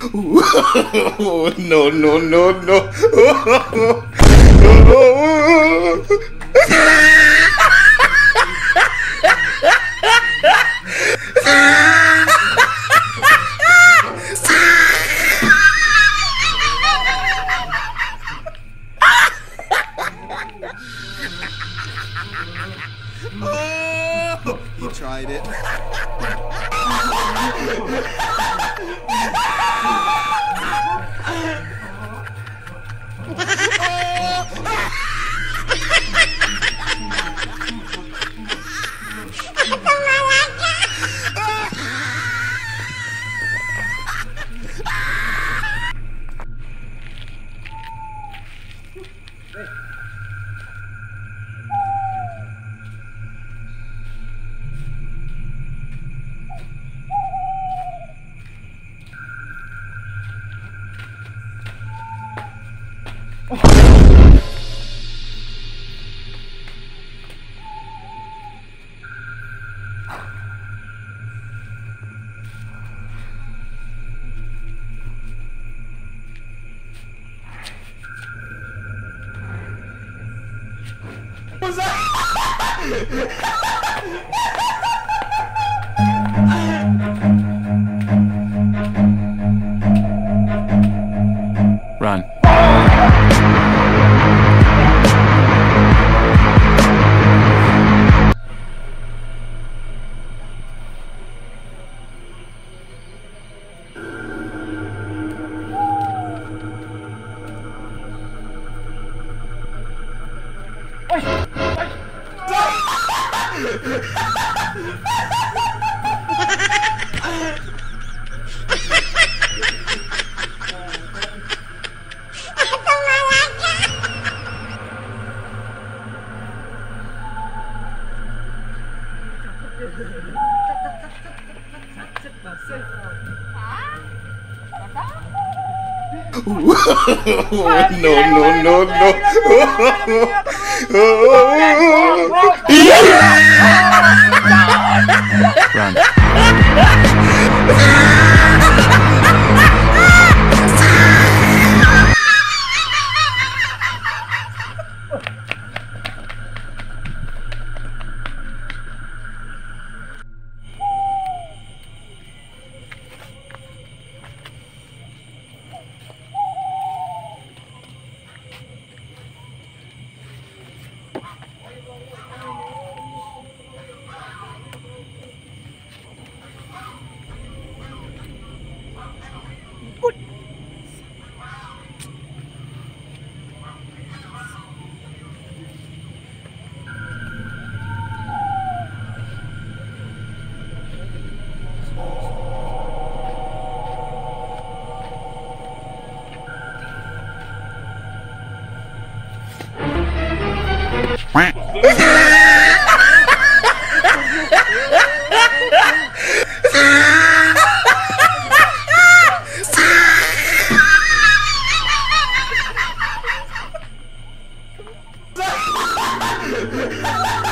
no, no, no, no. Oh, you tried it. Run. No, no, no, no. Run. Ha ha ha!